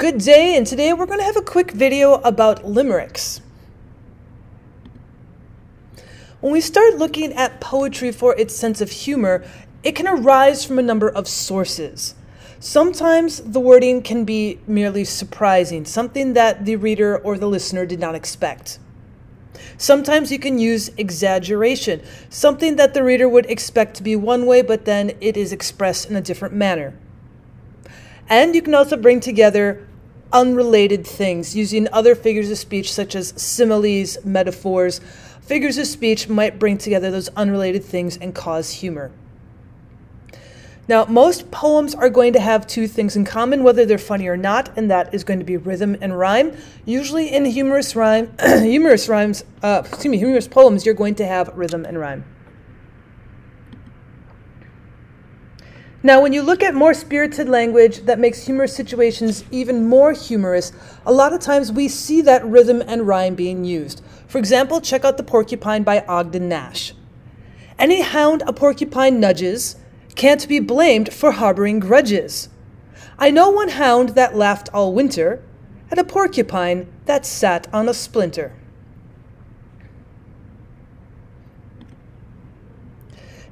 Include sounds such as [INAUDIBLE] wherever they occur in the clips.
Good day, and today we're going to have a quick video about limericks. When we start looking at poetry for its sense of humor, it can arise from a number of sources. Sometimes the wording can be merely surprising, something that the reader or the listener did not expect. Sometimes you can use exaggeration, something that the reader would expect to be one way, but then it is expressed in a different manner. And you can also bring together unrelated things using other figures of speech such as similes, metaphors. Figures of speech might bring together those unrelated things and cause humor. Now, most poems are going to have two things in common, whether they're funny or not, and that is going to be rhythm and rhyme. Usually, in humorous rhyme, [COUGHS] humorous rhymes, uh, excuse me, humorous poems, you're going to have rhythm and rhyme. Now, when you look at more spirited language that makes humorous situations even more humorous, a lot of times we see that rhythm and rhyme being used. For example, check out The Porcupine by Ogden Nash. Any hound a porcupine nudges can't be blamed for harboring grudges. I know one hound that laughed all winter at a porcupine that sat on a splinter.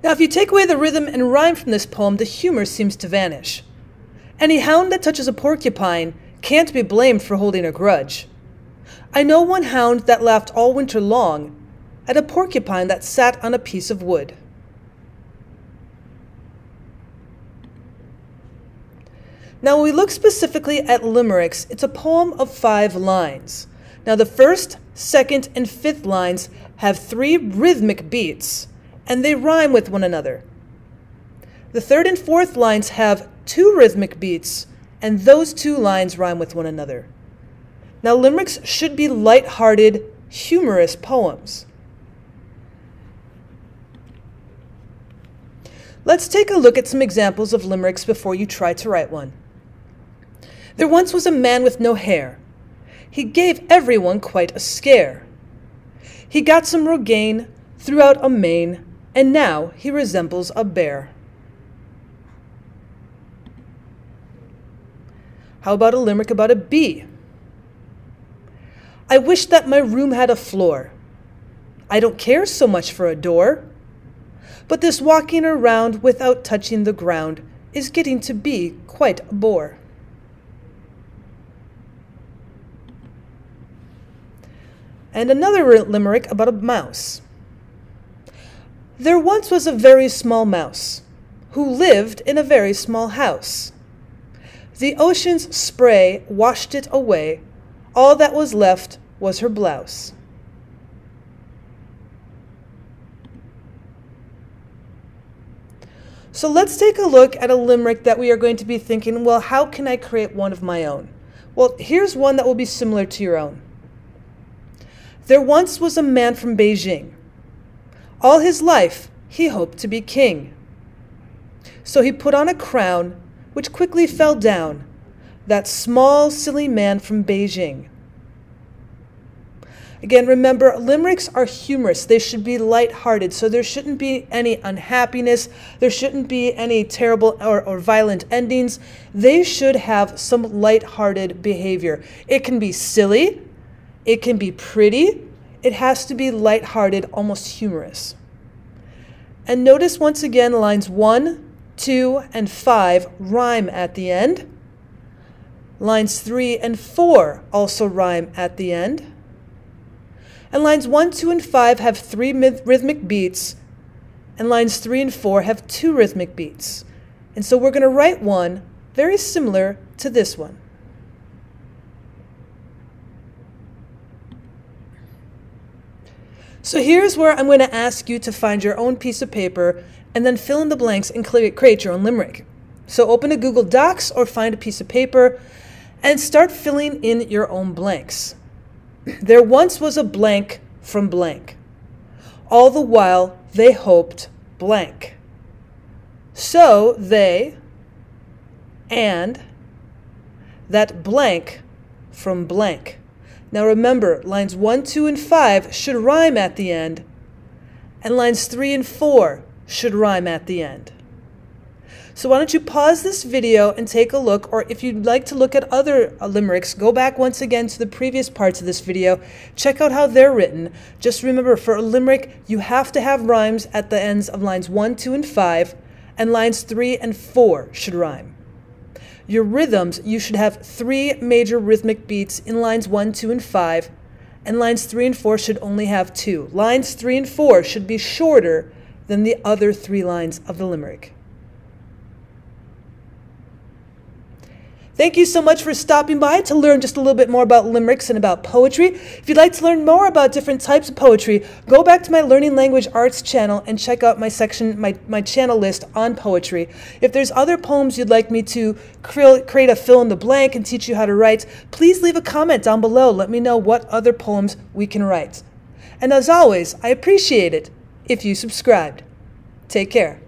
Now, if you take away the rhythm and rhyme from this poem, the humor seems to vanish. Any hound that touches a porcupine can't be blamed for holding a grudge. I know one hound that laughed all winter long at a porcupine that sat on a piece of wood. Now, when we look specifically at limericks, it's a poem of five lines. Now, the first, second, and fifth lines have three rhythmic beats and they rhyme with one another. The third and fourth lines have two rhythmic beats, and those two lines rhyme with one another. Now, limericks should be light-hearted, humorous poems. Let's take a look at some examples of limericks before you try to write one. There once was a man with no hair. He gave everyone quite a scare. He got some Rogaine, threw out a mane, and now he resembles a bear. How about a limerick about a bee? I wish that my room had a floor. I don't care so much for a door. But this walking around without touching the ground is getting to be quite a bore. And another limerick about a mouse. There once was a very small mouse who lived in a very small house. The ocean's spray washed it away. All that was left was her blouse. So let's take a look at a limerick that we are going to be thinking, well, how can I create one of my own? Well, here's one that will be similar to your own. There once was a man from Beijing all his life, he hoped to be king. So he put on a crown, which quickly fell down, that small, silly man from Beijing. Again, remember, limericks are humorous. They should be light-hearted, so there shouldn't be any unhappiness. There shouldn't be any terrible or, or violent endings. They should have some light-hearted behavior. It can be silly. It can be pretty. It has to be light-hearted, almost humorous. And notice once again lines 1, 2, and 5 rhyme at the end. Lines 3 and 4 also rhyme at the end. And lines 1, 2, and 5 have three rhythmic beats, and lines 3 and 4 have two rhythmic beats. And so we're going to write one very similar to this one. So here's where I'm going to ask you to find your own piece of paper and then fill in the blanks and create your own limerick. So open a Google Docs or find a piece of paper and start filling in your own blanks. There once was a blank from blank. All the while they hoped blank. So they and that blank from blank. Now remember, lines 1, 2, and 5 should rhyme at the end, and lines 3 and 4 should rhyme at the end. So why don't you pause this video and take a look, or if you'd like to look at other uh, limericks, go back once again to the previous parts of this video, check out how they're written. Just remember, for a limerick, you have to have rhymes at the ends of lines 1, 2, and 5, and lines 3 and 4 should rhyme. Your rhythms, you should have three major rhythmic beats in lines 1, 2, and 5, and lines 3 and 4 should only have two. Lines 3 and 4 should be shorter than the other three lines of the limerick. Thank you so much for stopping by to learn just a little bit more about limericks and about poetry. If you'd like to learn more about different types of poetry, go back to my Learning Language Arts channel and check out my section, my, my channel list on poetry. If there's other poems you'd like me to create a fill in the blank and teach you how to write, please leave a comment down below. Let me know what other poems we can write. And as always, I appreciate it if you subscribed. Take care.